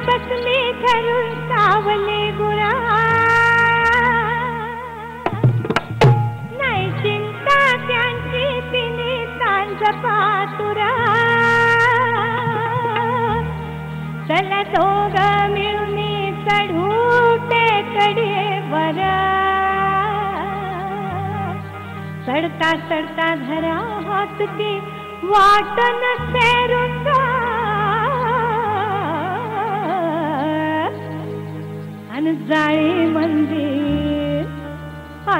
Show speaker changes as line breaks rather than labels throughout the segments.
बसले धरून सावले गुरा चिंता त्यांची सांज पातुरा चढू वर। चढता चढता धरा हात की वाटन सेरून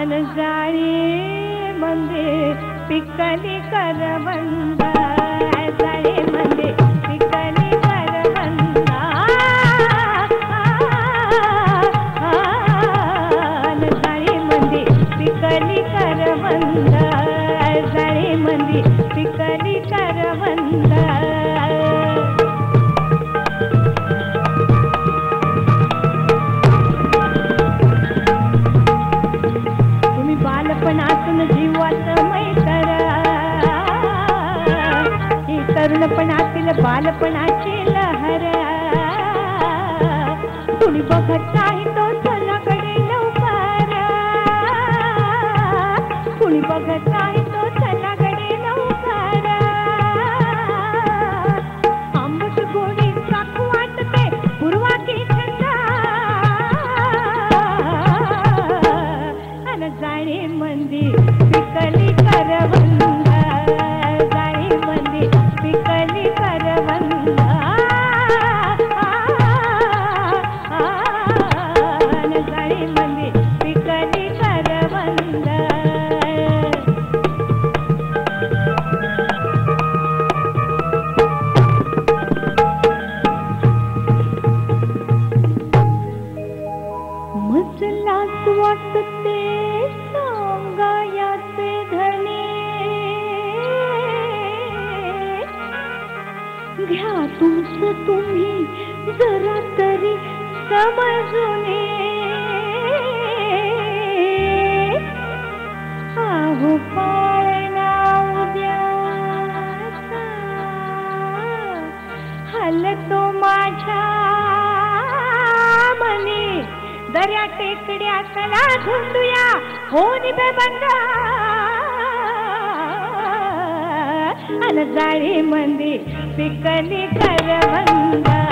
अन जाळे मंदिर पिकली करवंद जाळे मंदिर पिकली करवंद अन जाळे मंदिर पिकली करवंद जाळे मंदिर पिकली करवंद जीवात मैतरा ही तरुणपणातील बालपणाची लहर. कुणी बघत नाही तो सणाकडे लवकर. कुणी बघत नाही वाटते सांगायाचे घ्या तुमचं तुम्ही जरा तरी समजून दर्या टेकड्या चला झुंडूया. हो निबे बंद अन जाळी मंदी पिकली करवंद जाळी